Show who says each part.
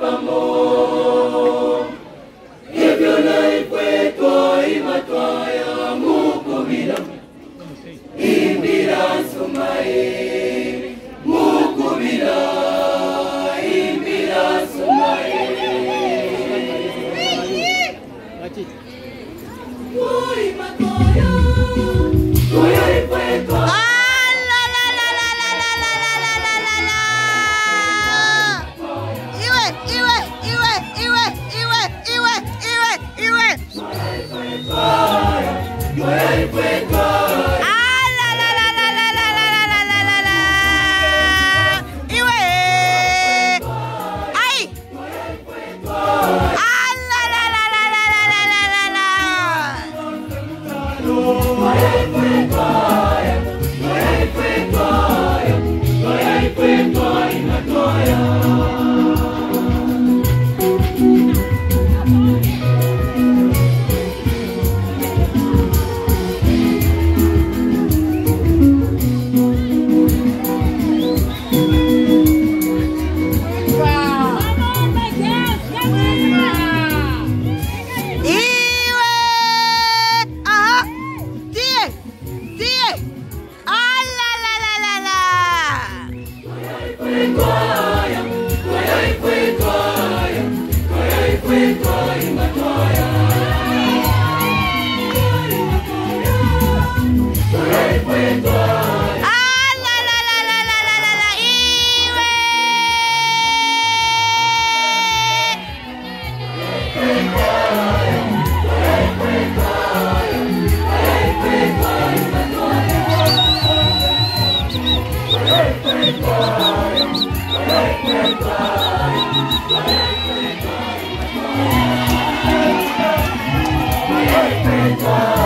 Speaker 1: pamo hivyo na ikwetwa imatwa ya mukumila imbira sumairi e, mukumila imbira sumairi e. igual. Oh!